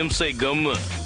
Gym அது ஒரு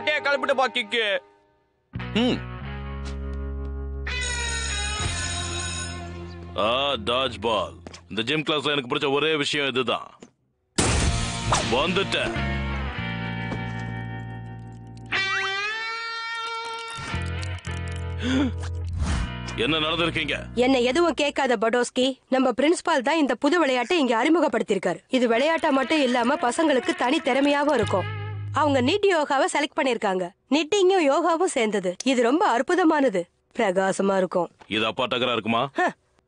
பாட்டியே கிளப்பிட்டு பா கிக்கு. ம் ஆ டாஜ் பால் இந்த ஜிம் கிளாஸ்ல எனக்கு பிடிச்ச ஒரே விஷயம் இதுதான். வந்துட்டேன். என்ன நடந்திருக்கீங்க? என்ன எதுவும் கேட்காத படோஸ்கி நம்ம பிரின்சிபால் தான் இந்த புது விளையாட்டை இங்க அறிமுகப்படுத்திருக்காரு இது விளையாட்டா மட்டும் இல்லாம பசங்களுக்கு தனி திறமையாவும் இருக்கும். அவங்க நீட் யோகாவை செலக்ட் பண்ணிருக்காங்க நிட்டிங்கும் யோகாவும் சேர்ந்தது. இது ரொம்ப அற்புதமானது. பிரகாசமா இருக்கும். இது அப்பா டகரா இருக்குமா?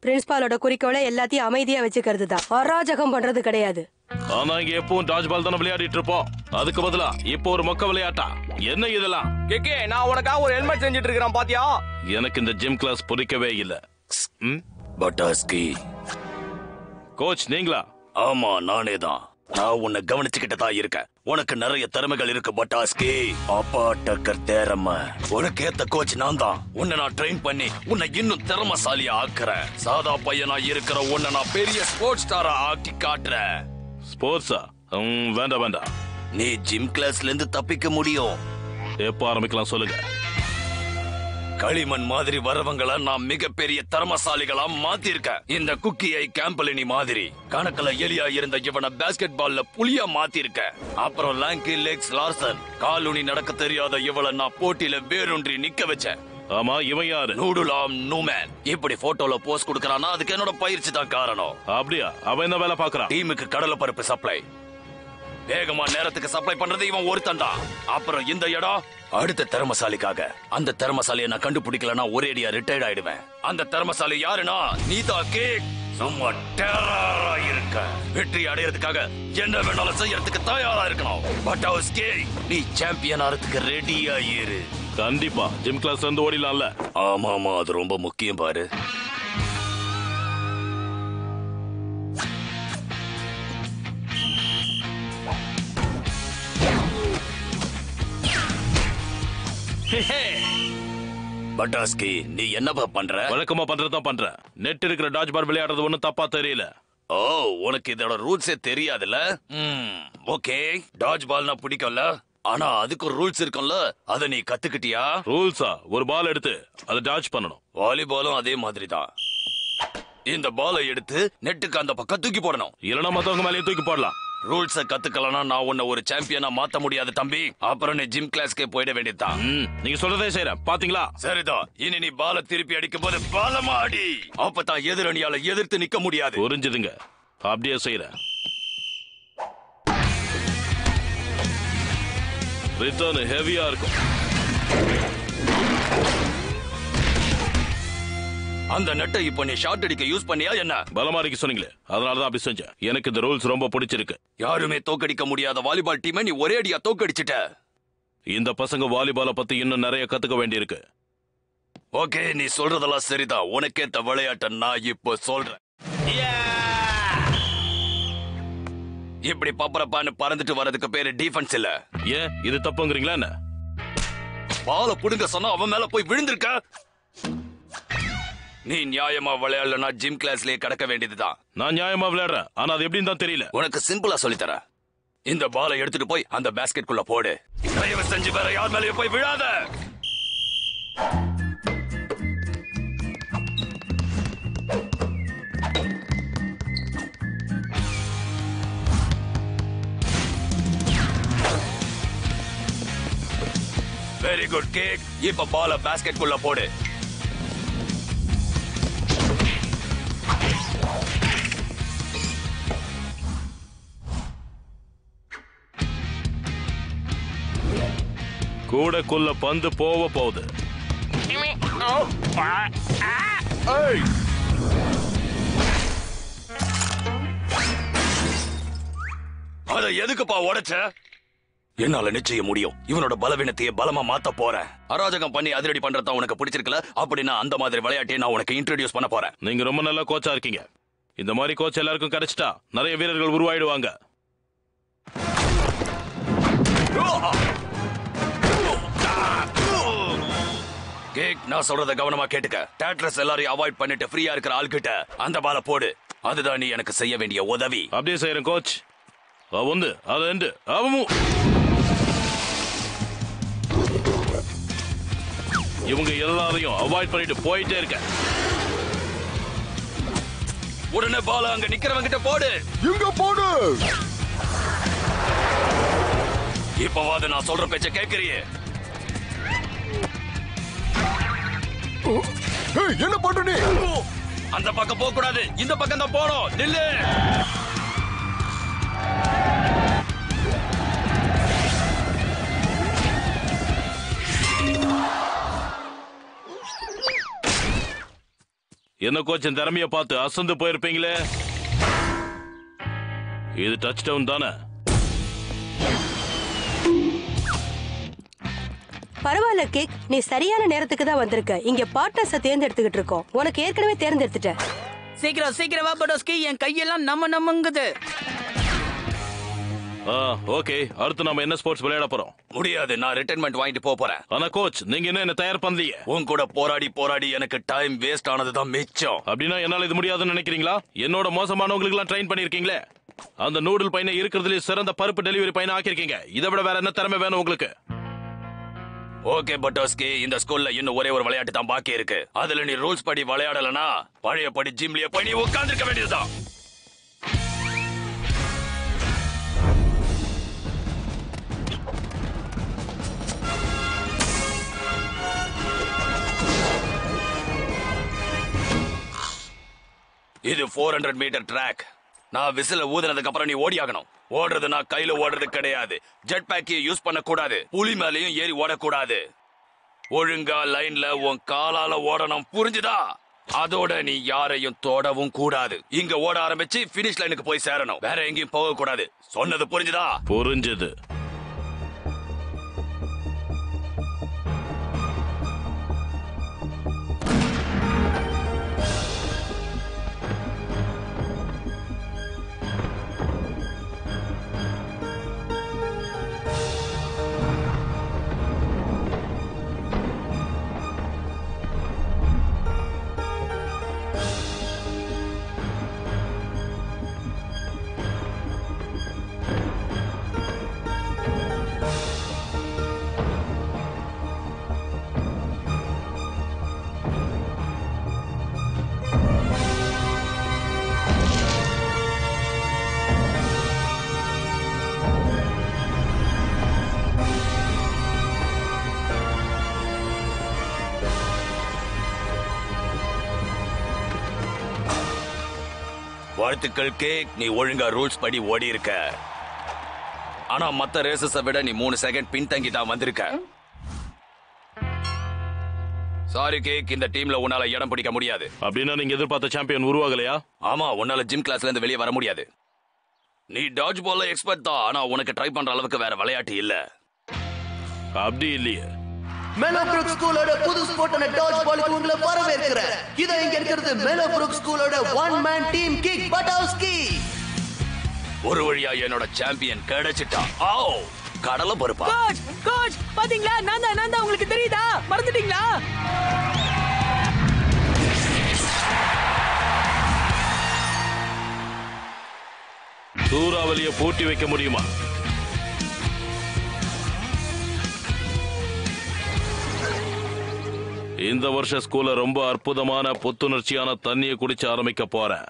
பிரின்சிபாலோட குறிக்கோளை எல்லாத்தையும் அமைதியா வச்சுக்கிறது தான். அராஜகம் பண்றது கிடையாது. ஆனா இங்க எப்பவும் டாஜ் பால் தானே விளையாடிட்டு இருப்போம். அதுக்கு பதிலா இப்போ ஒரு மொக்க விளையாட்டா? என்ன இதெல்லாம்? கிக்கே நான் உனக்காக ஒரு ஹெல்மெட் செஞ்சுட்டு இருக்கிறேன் பாத்தியா? எனக்கு இந்த ஜிம் கிளாஸ் பிடிக்கவே இல்ல? பட்டாஸ்கி. கோச் நீங்களா? ஆமா நானே தான் நான் உன்னை கவனிச்சுக்கிட்டு தான் இருக்கேன். உனக்கு நிறைய திறமைகள் இருக்கு பட்டாஸ்கி. அப்பா டக்கர் தேரம்ம. உனக்கு ஏத்த கோச் நான் தான் உன்னை நான் ட்ரெயின் பண்ணி உன்னை இன்னும் திறமசாலியா ஆக்குறேன். சாதா பையனா இருக்கிற உன்னை நான் பெரிய ஸ்போர்ட்ஸ் ஸ்டாரா ஆக்கி காட்டுறேன். ஸ்போர்ட்ஸா வேண்டாம் வேண்டாம். நீ ஜிம் கிளாஸ்ல இருந்து தப்பிக்க முடியும். எப்போ ஆரம்பிக்கலாம் சொல்லுங்க. களிமண் மாதிரி வரவங்கள நான் மிகப்பெரிய திறமசாலிகளா மாத்திருக்கேன். இந்த குக்கியை கேம்பலினி மாதிரி கணக்குல எலியா இருந்த இவனை பாஸ்கெட் பால்ல புலியா மாத்திருக்கேன். அப்புறம் லாங்கி லெக்ஸ் லார்சன் காலூனி நடக்க தெரியாத இவளை நான் போட்டியில வேரூன்றி நிக்க வச்சேன். ஆமா இவன் யாரு? நூடுலாம் நூமேன். இப்படி போட்டோல போஸ்ட் கொடுக்கறானா அதுக்கு என்னோட பயிற்சி தான் காரணம். அப்படியா? அவன் என்ன வேலை பாக்குறான் டீமுக்கு கடலை பருப்பு சப்ளை வேகமா நேரத்துக்கு சப்ளை பண்றது இவன் ஒருத்தன் தான் அப்புறம் இந்த இடம் அடுத்த திறமசாலிக்காக. அந்த திறமசாலியை நான் கண்டுபிடிக்கலனா ஒரேடியா ரிட்டையர்ட் ஆயிடுவேன். அந்த திறமசாலி யாருன்னா நீதா கேக் சும்மா டெரரா இருக்க. வெற்றி அடையறதுக்காக என்ன வேணாலும் செய்யறதுக்கு தயாரா இருக்கணும். பட் ஹவுஸ் கேக் நீ சாம்பியன் ஆறதுக்கு ரெடியா இரு. கண்டிப்பா ஜிம் கிளாஸ்ல இருந்து ஓடிலாம்ல ஆமா ஆமா அது ரொம்ப முக்கியம் பாரு. பட்டாஸ்கி நீ என்னப்பா பண்ற? வழக்கமா பண்றதுதான் பண்றேன் நெட் இருக்கிற டாஜ் பால் விளையாடுறது ஒண்ணும் தப்பா தெரியல. ஓ உனக்கு இதோட ரூல்ஸே தெரியாதுல்ல? ம். ஓகே டாஜ் பால்னா பிடிக்கும்ல? ஆனா அதுக்கு ஒரு ரூல்ஸ் இருக்கும்ல? அத நீ கத்துக்கிட்டியா? ரூல்ஸா ஒரு பால் எடுத்து அதை டாஜ் பண்ணணும். வாலிபாலும் அதே மாதிரி தான் இந்த பாலை எடுத்து நெட்டுக்கு அந்த பக்கம் தூக்கி போடணும். இல்லைன்னா மத்தவங்க மேலேயும் தூக்கி போடலாம். ரூல்ஸ கத்துக்கலனா நான் உன்னை ஒரு சாம்பியனா மாத்த முடியாது தம்பி. அப்புறம் நீ ஜிம் கிளாஸ்க்கே போயிட வேண்டியதுதான். ம், நீங்க சொல்றதே செய்யறேன் பாத்தீங்களா? சரிதான் இனி நீ பால திருப்பி அடிக்கும் போது பாலமா அடி அப்பதான் எதிரணியால எதிர்த்து நிக்க முடியாது. புரிஞ்சுதுங்க. அப்படியே செய்யறேன் ரிட்டர்ன் ஹெவியா இருக்கும். அந்த நெட்டை இப்ப நீ ஷார்ட் அடிக்க யூஸ் பண்ணியா என்ன? பலமா இருக்கு சொன்னீங்களே. அதனாலதான் அப்படி செஞ்சேன். எனக்கு இந்த ரூல்ஸ் ரொம்ப பிடிச்சிருக்கு. யாருமே தோக்கடிக்க முடியாத வாலிபால் டீமை நீ ஒரே அடியா தோக்கடிச்சிட்ட? இந்த பசங்க வாலிபாலை பத்தி இன்னும் நிறைய கத்துக்க வேண்டியிருக்கு. ஓகே நீ சொல்றதெல்லாம் சரிதான். உனக்கேத்த விளையாட்ட நான் இப்போ சொல்றேன். இப்படி பப்பரப்பான்னு பறந்துட்டு வர்றதுக்கு பேரு டிஃபென்ஸ் இல்ல. ஏன்? இது தப்புங்கிறீங்களா என்ன? பால புடுங்க சொன்னா அவன் மேல போய் விழுந்திருக்க? நீ நியாயமா விளையாடலனா ஜிம் கிளாஸ்லயே கிடக்க வேண்டியதுதான். நான் நியாயமா விளையாடுறேன். ஆனா அது எப்படின்னு தான் தெரியல. உனக்கு சிம்பிளா சொல்லித்தரேன். இந்த பாலை எடுத்துட்டு போய் அந்த பேஸ்கெட் குள்ள போடு. தயவு செஞ்சு வேற யார் மேலயும் போய் விழாத. வெரி குட் கேக் இப்ப பால பேஸ்கெட் குள்ள போடு. கூடக்குள்ள பந்து போக போகுது. அத எதுக்குப்பா உடைச்ச? என்னால நிச்சயம் முடியும். இவனோட பலவீனத்தையே பலமா மாத்த போறேன். அராஜகம் பண்ணி அதிரடி பண்றதா உனக்கு பிடிச்சிருக்கல? அப்படின்னா அந்த மாதிரி விளையாட்டையே நான் உனக்கு இன்ட்ரோடியூஸ் பண்ண போறேன். நீங்க ரொம்ப நல்ல கோச்சா இருக்கீங்க. இந்த மாதிரி கோச் எல்லாருக்கும் கிடைச்சிட்டா நிறைய வீரர்கள் உருவாயிடுவாங்க. கேக் நான் சொல்றத கவனமா கேட்டுக்க. டேட்ரஸ் எல்லாரையும் அவாய்ட் பண்ணிட்டு ஃப்ரீயா இருக்கிற ஆள்கிட்ட அந்த பால போடு. அதுதான் நீ எனக்கு செய்ய வேண்டிய உதவி. அப்படியே செய்யறேன் கோச் ಒಂದು அது ரெண்டு அவமும் இவங்க எல்லாரையும் அவாய்ட் பண்ணிட்டு போயிட்டே இருக்க. உடனே பால அங்க நிக்கிறவங்க கிட்ட போடு. இங்க போடு? இப்பவாது நான் சொல்ற பேச்ச கேக்குறியே என்ன பண்ற நீ? அந்த பக்கம் போக கூடாது. இந்த பக்கம் தான் போனோம் நில்லு. என்ன கோச் என் திறமைய பார்த்து அசந்து போயிருப்பீங்களே? இது டச் டவுன் தானே? பரவாயில்ல கேக். நீ சரியான நேரத்துக்கு தான் வந்திருக்க. இங்க பார்ட்னர்ஸ தேர்ந்தெடுத்துக்கிட்டு இருக்கோம். உனக்கு ஏற்கனவே தேர்ந்தெடுத்துட்டேன். சீக்கிரம் சீக்கிரம் வா படோஸ்கி. என் கையெல்லாம் நம்ம நம்மங்குது. ஆ ஓகே. அடுத்து நாம என்ன ஸ்போர்ட்ஸ் விளையாட போறோம்? முடியாது. நான் ரிட்டைர்மெண்ட் வாங்கிட்டு போக போறேன். ஆனா கோச் நீங்க என்ன என்ன தயார் பண்ணலையே உன் கூட போராடி போராடி எனக்கு டைம் வேஸ்ட் ஆனதுதான் மிச்சம். அப்படின்னா என்னால இது முடியாதுன்னு நினைக்கிறீங்களா? என்னோட மோசமானவங்களுக்கு எல்லாம் ட்ரெயின் பண்ணிருக்கீங்களே? அந்த நூடுல் பையனை இருக்கிறதுல சிறந்த பருப்பு டெலிவரி பையனை ஆக்கியிருக்கீங்க. இதை விட வேற என்ன திறமை வேணும் உங்களுக்கு? Okay Patoski. இந்த ஸ்கூல்ல இன்னும் ஒரே ஒரு விளையாட்டு தான் பாக்கி இருக்கு. அதுல நீ ரூல்ஸ் படி விளையாடலனா பழைய படி ஜிம்லயே போய் நீ உட்கார்ந்திருக்க வேண்டியதுதான். இது ஃபோர் ஹண்ட்ரட் மீட்டர் ட்ராக் நான் விசில ஊதுனதுக்கு அப்புறம் நீ ஓடி ஆகணும் ஓடுறது நான் கையில ஓடுறது கிடையாது. ஜெட் பேக்கிய யூஸ் பண்ணக்கூடாது. புலி மேலயும் ஏறி ஓடக்கூடாது. ஒழுங்கா லைன்ல உன் காலால ஓடணும். புரிஞ்சுதா? அதோட நீ யாரையும் தொடவும் கூடாது. இங்க ஓட ஆரம்பிச்சு பினிஷ் லைனுக்கு போய் சேரணும். வேற எங்கேயும் போக கூடாது சொன்னது புரிஞ்சுதா? புரிஞ்சது. வாழ்த்துக்கள் கேக். நீ ஒழுங்கா ரூல்ஸ் படி ஓடி இருக்க ஆனா மத்த ரேசஸ விட நீ மூணு செகண்ட் பின்தங்கி தான் வந்திருக்க. சாரி கேக். இந்த டீம்ல உன்னால இடம் பிடிக்க முடியாது. அப்படின்னா நீங்க எதிர்பார்த்த சாம்பியன் உருவாகலையா? ஆமா உன்னால ஜிம் கிளாஸ்ல இருந்து வெளியே வர முடியாது. நீ டாஜ் பால்ல எக்ஸ்பர்ட் தான். ஆனா உனக்கு ட்ரை பண்ற அளவுக்கு வேற விளையாட்டு இல்ல. அப்படி இல்லையே. மெலோ புரூக் ஸ்கூலோட புது ஸ்போர்ட்டான டாஜ் பாலுக்கு உங்களை வரவேற்கிறேன். இதோ இங்க இருக்கிறது மெலோ புரூக் ஸ்கூலோட one man team kick Patoski ஒரு வழியா என்னோட சாம்பியன் கிடைச்சிட்டான். ஆ கடலை பருப்பா? கோச் கோச் பாத்தீங்களா? நான் தான் நான் தான் உங்களுக்கு தெரியுதா? மறந்துட்டீங்களா? சூறாவளியை பூட்டி வைக்க முடியுமா? இந்த வருஷ ஸ்கூல்ல ரொம்ப அற்புதமான புத்துணர்ச்சியான தண்ணியை குடிச்சு ஆரம்பிக்க போறேன்.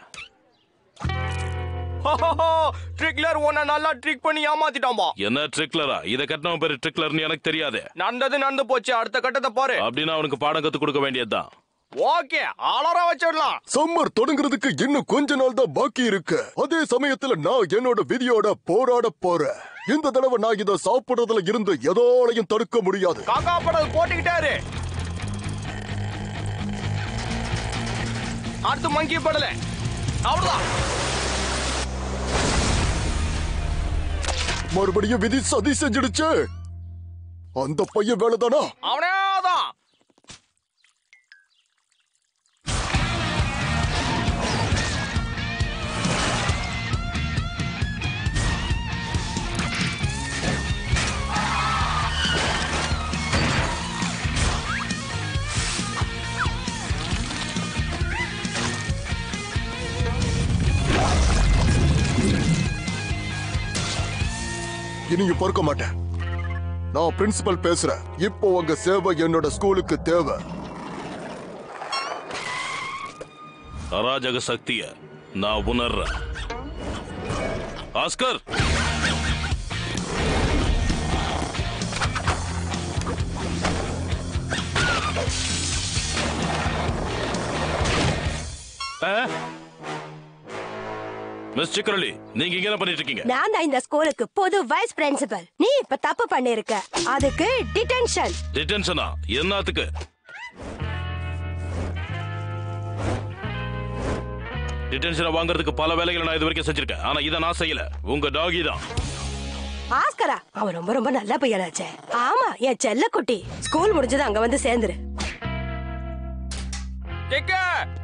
ட்ரிக்லர் உன்னை நல்லா ட்ரிக் பண்ணி ஏமாத்திட்டான்பா. என்ன ட்ரிக்லரா? இதை கட்டினவன் பேரு ட்ரிக்லர்னு எனக்கு தெரியாது. நடந்தது நடந்து போச்சு அடுத்த கட்டத்தை பாரு. அப்படின்னா அவனுக்கு பாடம் கத்து கொடுக்க வேண்டியதுதான். ஓகே அலாரம் வச்சிடலாம். சம்மர் தொடங்குறதுக்கு இன்னும் கொஞ்ச நாள் தான் பாக்கி இருக்கு. அதே சமயத்துல நான் என்னோட விதியோட போராட போறேன். இந்த தடவை நான் இத சாப்பிடுறதுல இருந்து எதோடையும் தடுக்க முடியாது. காக்கா படல் போட்டுக்கிட்டாரு அடுத்து மங்கி படல. அவ்வளவுதான். மறுபடியும் விதி சதி செஞ்சிடுச்சு. அந்த பையன் வேலைதானா? அவனே தான். இனியும் பொறுக்க மாட்டேன். நான் பிரின்சிபல் பேசுறேன். இப்போ உங்க சேவை என்னோட ஸ்கூலுக்கு தேவை. அராஜக சக்திய நான் உணர்றேன். ஆஸ்கர்! மிஸ் சிக்கரளி நீங்க இங்க என்ன பண்ணிட்டு இருக்கீங்க நான் தான் இந்த ஸ்கூலுக்கு புது வைஸ் பிரின்சிபல் நீ இப்ப தப்பு பண்ணிருக்க. அதுக்கு டிடென்ஷன் டிடென்ஷனா என்னத்துக்கு? டிடென்ஷனை வாங்குறதுக்கு பல வேலைகளை நான் இது வரைக்கும் செஞ்சிருக்கேன். ஆனா இதை நான் செய்யல. உங்க டாகி தான். ஆஸ்கரா அவன் ரொம்ப ரொம்ப நல்ல பையனாச்சே. ஆமா என் செல்ல குட்டி ஸ்கூல் முடிஞ்சது அங்க வந்து சேர்ந்துரு. கேக்க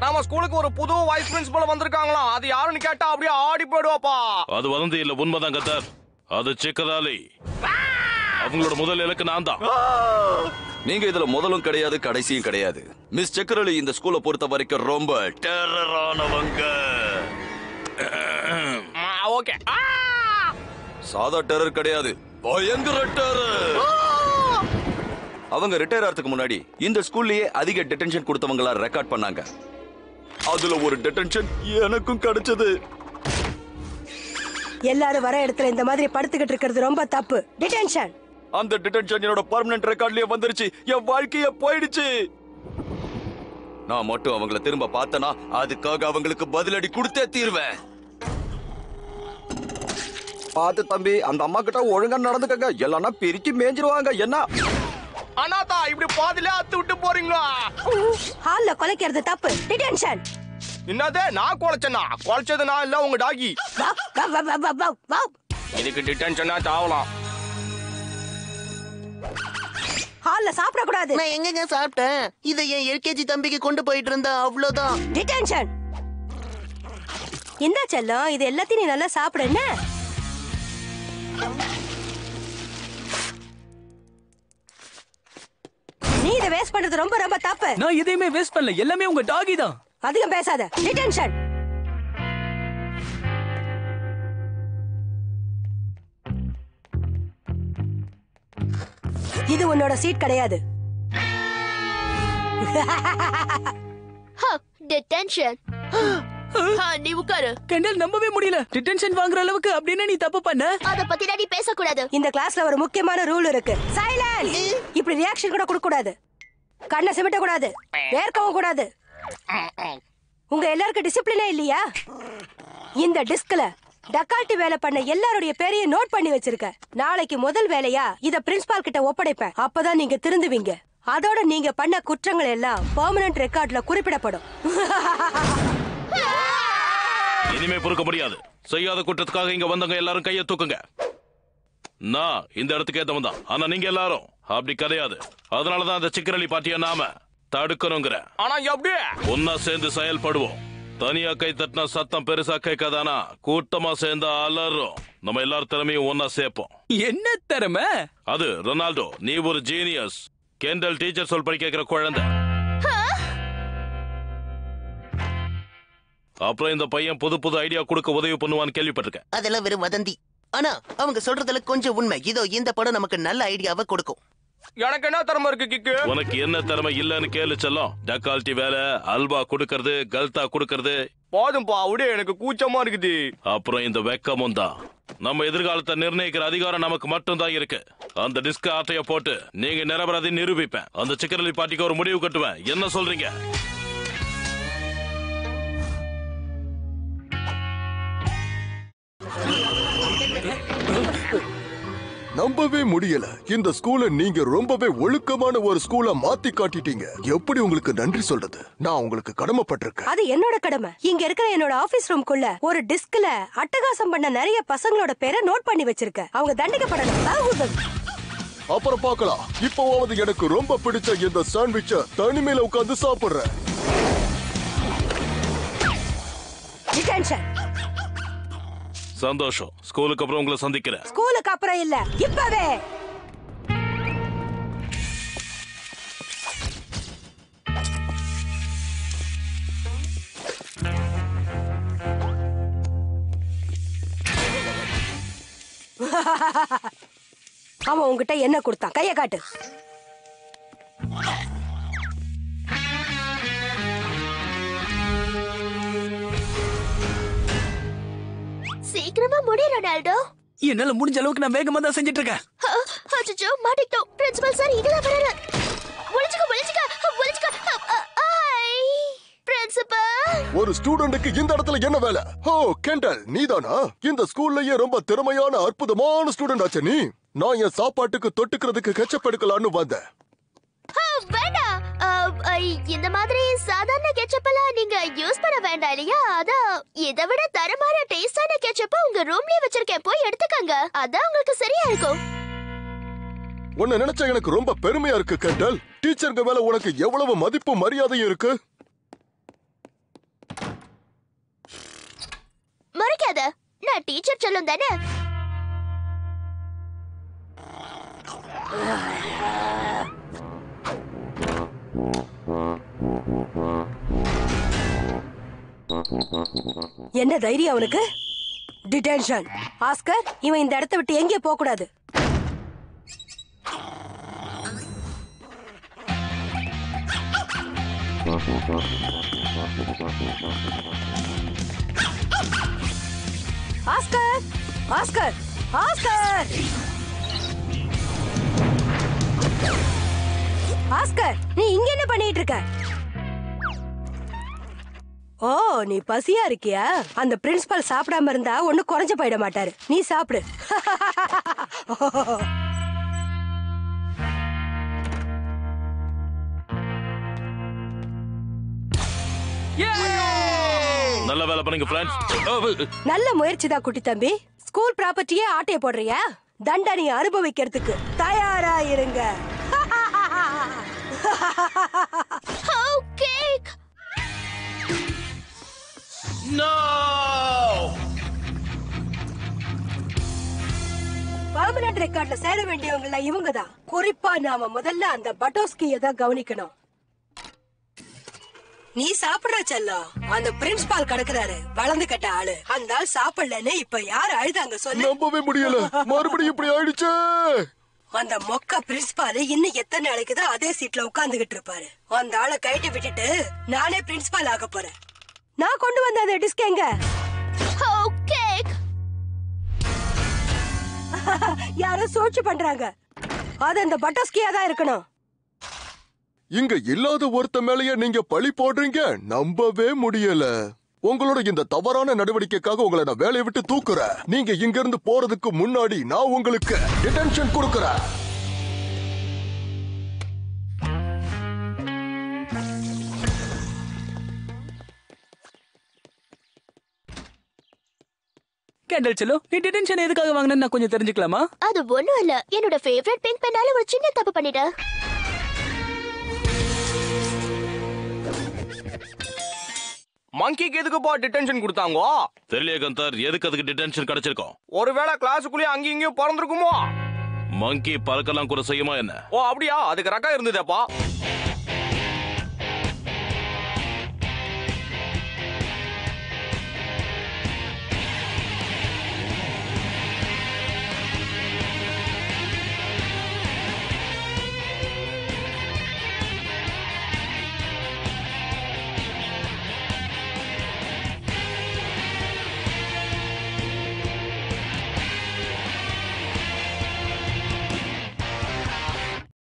நாம ஸ்கூலுக்கு ஒரு புது வைஸ் பிரின்சிபல் வந்திருக்காங்களாம் அது யாருன்னு கேட்டா அப்படியே ஆடி போயிடுவாப்பா. அது வதந்தி இல்ல உண்மைதான் கத்தார். அது சிக்கதாலி அவங்களோட முதல் இலக்கு நான் தான். நீங்க இதுல முதலும் கிடையாது கடைசியும் கிடையாது. மிஸ் சக்கரலி இந்த ஸ்கூலை பொறுத்த வரைக்கும் ரொம்ப டெரரானவங்க. ஓகே. சாதா டெரர் கிடையாது பயங்கர டெரர். அவங்க ரிட்டையர் ஆகிறதுக்கு முன்னாடி இந்த ஸ்கூல்லயே அதிக டெட்டென்ஷன் கொடுத்தவங்கள ரெக்கார்ட் பண்ணாங்க. அதுல ஒரு டெட்டென்ஷன் எனக்கும் கிடைச்சது. எல்லாரும் வர இடத்துல இந்த மாதிரி படுத்துக்கிட்டு இருக்கிறது ரொம்ப தப்பு. டிடென்ஷன் அந்த டிடென்ஷன் என்னோட பர்மனன்ட் ரெக்கார்ட்லயே வந்துருச்சு. என் வாழ்க்கைய போயிடுச்சு. நான் மட்டும் அவங்கள திரும்ப பார்த்தனா அதுக்காக அவங்களுக்கு பதிலடி கொடுத்தே தீர்வேன். பாத்து தம்பி அந்த அம்மா கிட்ட ஒழுங்கா நடந்துக்கங்க. இல்லன்னா பிரிச்சு மேஞ்சிருவாங்க. என்ன? அண்ணாத்தா இப்படி பாதிலே அத்து விட்டு போறீங்களா? ஹால்ல கொலைக்கிறது தப்பு. டிடென்ஷன் என்னது? நான் குலைச்சேனா? குலைச்சது நான் இல்ல உங்க டாகி. இதுக்கு டிடென்ஷனா தாவலாம். ஹால்ல சாப்பிட கூடாது நான் எங்கங்க சாப்பிட்டேன்? இதை என் எல்கேஜி தம்பிக்கு கொண்டு போயிட்டு இருந்தா அவ்வளவுதான். டிடென்ஷன் இந்த செல்லம் இது எல்லாத்தையும் நீ நல்லா சாப்பிடு நீ இதை வேஸ்ட் பண்றது ரொம்ப ரொம்ப தப்பு. நான் எதையுமே வேஸ்ட் பண்ணல. எல்லாமே உங்க டாகி தான். அதிகம் பேசாத. டிடென்ஷன் இது உன்னோட சீட் கிடையாது. டிடென்ஷன் நீ உட்காரு. கெண்டல் நம்பவே முடியல. டிடென்ஷன் வாங்குற அளவுக்கு அப்படின்னா நீ தப்பு பண்ண? அத பத்தி நீ பேசக்கூடாது. இந்த கிளாஸ்ல ஒரு முக்கியமான ரூல் இருக்கு. சைலன்ஸ் இப்படி ரியாக்ஷன் கூட கொடுக்க கூடாது கண்ணை சிமிட்ட கூடாது வேர்க்கவும் கூடாது. உங்க எல்லாருக்கும் டிசிப்ளினே இல்லையா? இந்த டிஸ்க்ல டக்கால்ட்டி வேலை பண்ண எல்லாருடைய பேரையும் நோட் பண்ணி வச்சிருக்க. நாளைக்கு முதல் வேலையா? இத பிரின்சிபால் கிட்ட ஒப்படைப்பேன். அப்பதான் நீங்க திருந்துவீங்க. அதோட நீங்க பண்ண குற்றங்கள் எல்லாம் பெர்மனன்ட் ரெக்கார்ட்ல குறிப்பிடப்படும். இனிமே பொறுக்க முடியாது. செய்யாத குற்றத்துக்காக இங்க வந்தவங்க எல்லாரும் கையை தூக்குங்க. நான் இந்த இடத்துக்கு ஏத்தவன் தான். ஆனா நீங்க எல்லாரும் அப்படி கிடையாது. அதனாலதான் அந்த சிக்கரளி பாட்டிய நாம தடுக்கணுங்கிற. ஆனா எப்படி? ஒன்னா சேர்ந்து செயல்படுவோம். தனியா கை தட்டினா சத்தம் பெருசா கேட்காதானா? கூட்டமா சேர்ந்து அலறும். நம்ம எல்லார் திறமையும் ஒன்னா சேர்ப்போம். என்ன திறமை? அது ரொனால்டோ நீ ஒரு ஜீனியஸ் கெண்டல் டீச்சர் சொல் படி கேட்கிற குழந்தை. அப்புறம் இந்த பையன் புது புது ஐடியா கொடுக்க உதவி பண்ணுவான்னு கேள்விப்பட்டிருக்கேன். அதெல்லாம் வெறும் வதந்தி. ஆனா அவங்க சொல்றதுல கொஞ்சம் உண்மை. இதோ இந்த படம் நமக்கு நல்ல ஐடியாவை கொடுக்கும். எனக்கு என்ன திறமை இருக்கு கிக்கு? உனக்கு என்ன திறமை இல்லன்னு கேளு செல்லம். டக்கால்ட்டி வேலை அல்வா கொடுக்கறது கல்தா கொடுக்கறது. போதும்பா விடு எனக்கு கூச்சமா இருக்குது. அப்புறம் இந்த வெக்கமும் தான். நம்ம எதிர்காலத்தை நிர்ணயிக்கிற அதிகாரம் நமக்கு மட்டும் தான் இருக்கு. அந்த டிஸ்க் ஆட்டைய போட்டு நீங்க நிரபராதி நிரூபிப்பேன். அந்த சிக்கரலி பாட்டிக்கு ஒரு முடிவு கட்டுவேன். என்ன சொல்றீங்க? நம்பவே முடியல. இந்த ஸ்கூலை நீங்க ரொம்பவே ஒழுக்கமான ஒரு ஸ்கூலை மாத்தி காட்டிட்டீங்க. எப்படி உங்களுக்கு நன்றி சொல்றது? நான் உங்களுக்கு கடமைப்பட்டிருக்கேன். அது என்னோட கடமை. இங்க இருக்கிற என்னோட ஆபீஸ் ரூம்குள்ள ஒரு டிஸ்க்ல அட்டகாசம் பண்ண நிறைய பசங்களோட பேரை நோட் பண்ணி வச்சிருக்கேன். அவங்க தண்டிக்கப்படணும். அப்புறம் பார்க்கலாம். இப்போவாவது எனக்கு ரொம்ப பிடிச்ச இந்த சாண்ட்விச்ச தனிமையில உட்கார்ந்து சாப்பிடுறேன். சந்தோஷம். ஸ்கூலுக்கு அப்புறம் உங்களை சந்திக்கிறேன். ஸ்கூலுக்கு அப்புறம் இல்ல. இப்பவே. அவன் உங்ககிட்ட என்ன கொடுத்தான்? கைய காட்டு. சீக்கிரமா முடி ரொனால்டோ. என்னால முடிஞ்ச அளவுக்கு நான் வேகமா தான் செஞ்சுட்டு இருக்கேன் அச்சோ மாட்டிக்கிட்டோம். பிரின்சிபல் சார் இங்கதான் வராரு. ஒளிச்சுக்க ஒளிச்சுக்க ஒளிச்சுக்க பிரின்சிபல் ஒரு ஸ்டூடெண்ட்டுக்கு இந்த இடத்துல என்ன வேலை? ஓ கெண்டல் நீதானா? இந்த ஸ்கூல்லயே ரொம்ப திறமையான அற்புதமான ஸ்டூடெண்ட் ஆச்சே நீ. நான் என் சாப்பாட்டுக்கு தொட்டுக்கிறதுக்கு கெச்சப் எடுக்கலான்னு வந்தேன். இந்த மாதிரி சாதாரண கெச்சப் எல்லாம் நீங்க யூஸ் பண்ண வேண்டாம் இல்லையா? அதான் இதை விட தரமான டேஸ்டான கெச்சப்ப உங்க ரூம்லயே வச்சிருக்கேன். போய் எடுத்துக்கங்க. அதான் உங்களுக்கு சரியா இருக்கும். உன்னை நினைச்சா எனக்கு ரொம்ப பெருமையா இருக்கு கெண்டல். டீச்சருங்க மேல உனக்கு எவ்வளவு மதிப்பு மரியாதையும் இருக்கு? மறைக்காத. நான் டீச்சர் சொல்லும் தானே? என்ன தைரியம் அவனுக்கு? டிடென்ஷன் ஆஸ்கர் இவன் இந்த இடத்தை விட்டு எங்கே போக கூடாது ஆஸ்கர் ஆஸ்கர் ஆஸ்கர் ஆஸ்கர் நீ இங்க என்ன பண்ணிட்டு இருக்க? ஓ நீ பசியா இருக்கியா? அந்த பிரின்சிபல் சாப்பிடாம இருந்தா ஒண்ணு குறைஞ்சு போயிட மாட்டாரு. நீ சாப்பிடு. நல்ல வேலை பண்ணுங்க ஃப்ரெண்ட்ஸ் நல்ல முயற்சி தான் குட்டி தம்பி. ஸ்கூல் ப்ராப்பர்ட்டியே ஆட்டைய போடுறியா? தண்டனை அனுபவிக்கிறதுக்கு தயாரா இருங்க. பர்மனன்ட் ரெக்கார்ட்ல சேர வேண்டியவங்க இவங்க தான் குறிப்பா நாம முதல்ல அந்த பட்டோஸ்கிய தான் கவனிக்கணும். நீ சாப்பிடுற செல்லம் அந்த பிரின்சிபால் கிடக்குறாரு. வளர்ந்து கட்ட ஆளு. அந்த ஆள் சாப்பிடலன்னு இப்ப யாரு அழுதாங்க சொல்லு. நம்பவே முடியல. மறுபடியும் இப்படி ஆயிடுச்சே. அந்த மொக்க பிரின்சிபால் இன்னும் எத்தனை நாளைக்கு தான் அதே சீட்ல உட்கார்ந்துகிட்டு இருப்பாரு. அந்த ஆளை கைட்டு விட்டுட்டு நானே பிரின்சிபால் ஆக போறேன். நான் கொண்டு வந்த அந்த டிஸ்க் எங்க? யாரோ சூழ்ச்சி பண்றாங்க. அது அந்த பட்டோஸ்கியா தான் இருக்கணும். இங்க இல்லாத ஒருத்த மேலயே நீங்க பழி போடுறீங்க நம்பவே முடியல. உங்களோட இந்த தவறான நடவடிக்கைக்காக உங்களை நான் வேலையை விட்டு தூக்குறேன். நீங்க இங்க இருந்து போறதுக்கு முன்னாடி நான் உங்களுக்கு டிடென்ஷன் கொடுக்குறேன். கேண்டல் செல்லோ நீ டிடென்ஷன் எதுக்காக வாங்கினு நான் கொஞ்சம் தெரிஞ்சுக்கலாமா? அது ஒண்ணும் இல்ல. என்னோட ஃபேவரட் பிங்க் பென்னால ஒரு சின்ன தப்பு பண்ணிட்டேன். மங்கிக்கு எதுக்குப்பா டிடென்ஷன் கொடுத்தாங்கோ? தெரியலையே கந்தர். எதுக்கு அதுக்கு டிடென்ஷன் கிடைச்சிருக்கோம்? ஒருவேளை கிளாஸுக்குள்ளேயே அங்கேயும் இங்கேயும் பறந்துருக்குமோ? மங்கி பறக்கலாம் கூட செய்யுமா என்ன? ஓ அப்படியா? அதுக்கு ரக்கம் இருந்ததேப்பா.